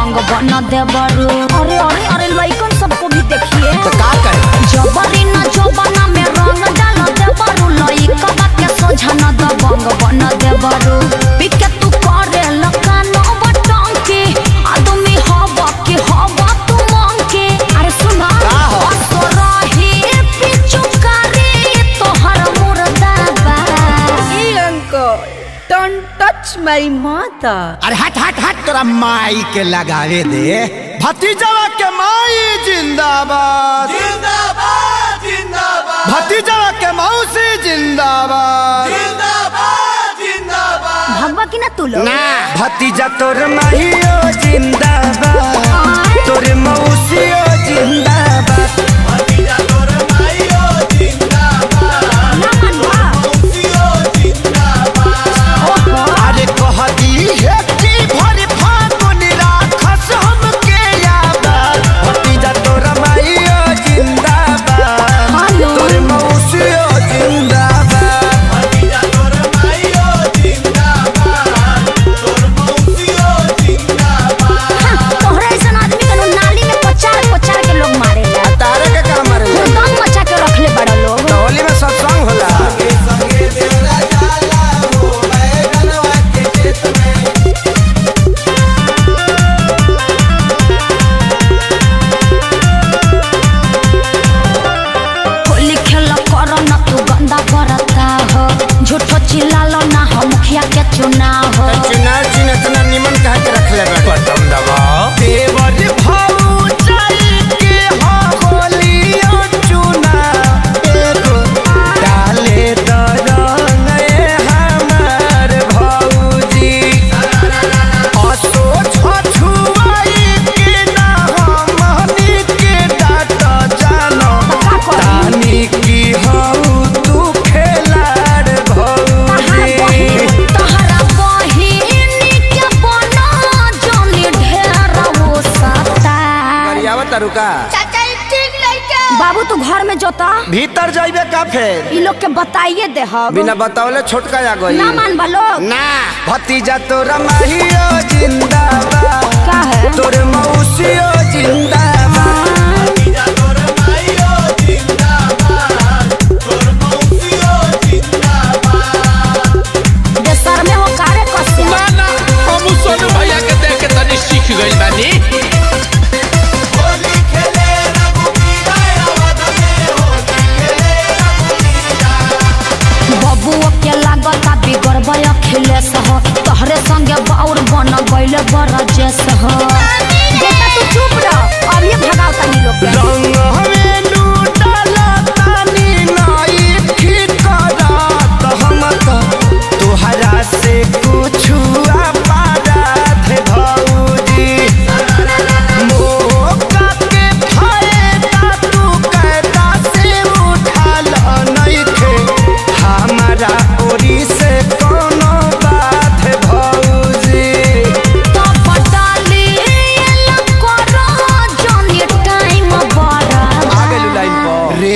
अंग बन दे अरे अरे अरे लइकन सबको भी देखिए। तो का करे? जबरी ना जबाना don't touch my mother. अरे हट हट हट तोरा माई के लगावे दे। भतीजवा के माई जिंदाबाद। जिंदाबाद जिंदाबाद। भतीजवा के मौसी जिंदाबाद। जिंदाबाद जिंदाबाद। भगवा की ना तू लोग? ना भतीजा तोर माहियो जिंदाबाद। तोर मौसियो जिंदाबाद। emocional. करियावा तरुका बाबू तू घर में जोता? भीतर जाइबे का फेर ई लोग के बताइए दे हम। बिना बतावले छोटका आ गई। ना मान बा लोग। ना। भतीजा तोरा माहियो जिंदाबाद। का है? तोर मौसियो जिंदाबाद। भतीजा तोर माइयो लागता बिगड़बय अखिलेश हो तोहरे संगे बाउर बन गइले बरजेश हो। बेटा तू चुप रह।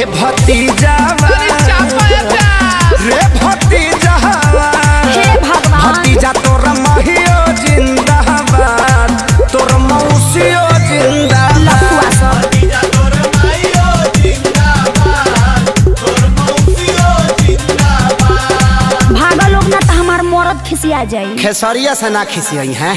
रे भतीजा रे भतीजा भतीजा तोर महियो जिंदाबाद। तोर मौसियो जिंदाबाद। लफुआ सब भतीजा तोर माइयो जिंदाबाद। तोर मौसियो जिंदाबाद। भागा लोग ना तो हमार मरद खिसिया जाई। खेसरिया से ना खिसियई हैं।